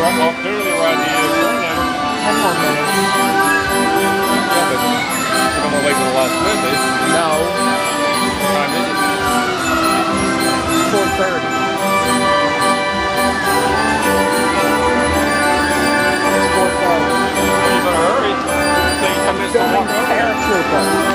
front wall clear right. Ten more minutes. Yeah, but we're going to wait for the last minute. No. What time is it? 4.30. You better hurry. Think I'm. Paratrooper.